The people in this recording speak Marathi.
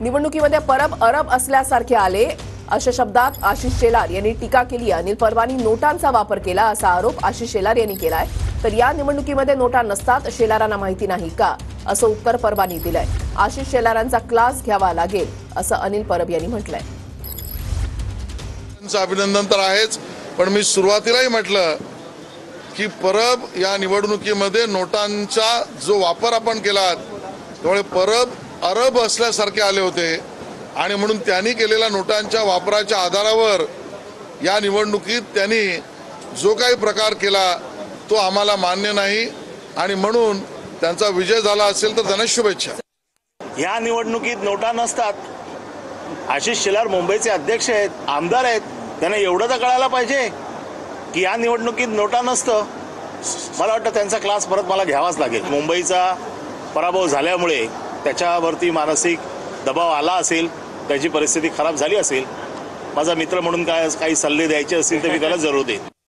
निवडणुकीमध्ये परब अरब असल्यासारखे आले. अशा शब्दात आशिष शेलार यांनी टीका केली. अनिल परबांनी नोटांचा वापर केला असा आरोप आशिष शेलार यांनी केलाय. तर या निवडणुकीमध्ये नोटा नसतात शेलारांना माहिती नाही का? असं उत्तर परबांनी दिलंय. आशिष शेलारांचा क्लास घ्यावा लागेल असं अनिल परब यांनी म्हटलंय. त्यांचं अभिनंदन तर आहेच पण मी सुरुवातीलाही म्हटलं की परब या निवडणुकीमध्ये नोटांचा जो वापर आपण केला त्यामुळे परब अरब असल्यासारखे आले होते आणि म्हणून त्यांनी केलेल्या नोटांच्या वापराच्या आधारावर या निवडणुकीत त्यांनी जो काही प्रकार केला तो आम्हाला मान्य नाही आणि म्हणून त्यांचा विजय झाला असेल तर त्यांना शुभेच्छा. या निवडणुकीत नोटा नसतात. आशिष शेलार मुंबईचे अध्यक्ष आहेत आमदार आहेत त्यांना एवढं तर कळायला पाहिजे की या निवडणुकीत नोटा नसतं. मला वाटतं त्यांचा क्लास परत मला घ्यावाच लागेल. मुंबईचा पराभव झाल्यामुळे त्याच्यावरती मानसिक दबाव आला असेल त्याची परिस्थिती खराब झाली असेल माझा मित्र म्हणून काय काही सल्ले द्यायचे असतील तर मी त्याला जरूर देईन.